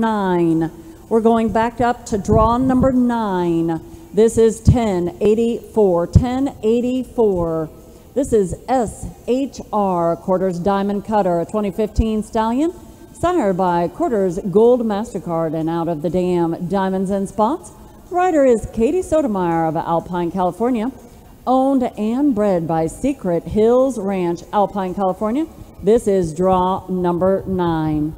nine. We're going back up to draw number nine. This is 1084. 1084. This is SHR Quarters Diamond Cutter, a 2015 Stallion, sired by Quarters Gold MasterCard and out of the dam Diamonds and Spots. Rider is Kaity Sotomayor of Alpine, California. Owned and bred by Secret Hills Ranch, Alpine, California. This is draw number nine.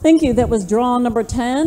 Thank you. That was draw number 10.